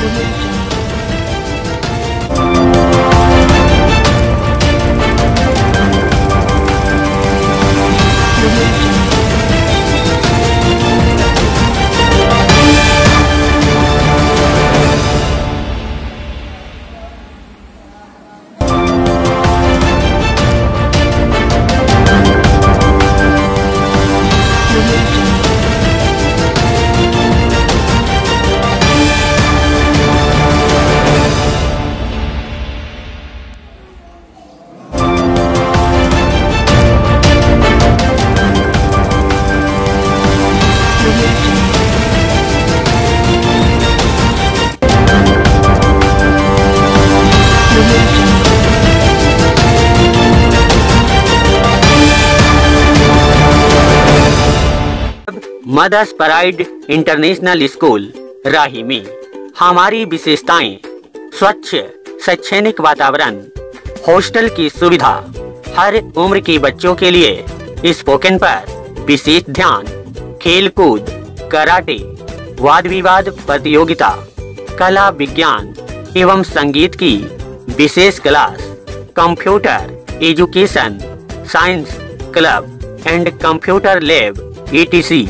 Remove mother's pride international school, Rahi में। हमारी विशेषताएँ, स्वच्छ, शैक्षणिक वातावरण, हॉस्टल की सुविधा, हर उम्र के बच्चों के लिए स्पोकन पर विशेष ध्यान खेल कूद कराटे वाद विवाद प्रतियोगिता, कला विज्ञान एवं संगीत की विशेष class, computer, education, science club and computer lab ETC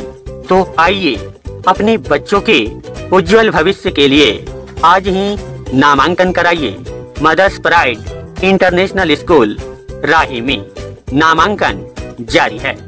तो आइए अपने बच्चों के उज्जवल भविष्य के लिए आज ही नामांकन कराइए। Mother's pride international school, Rahi में। नामांकन जारी है।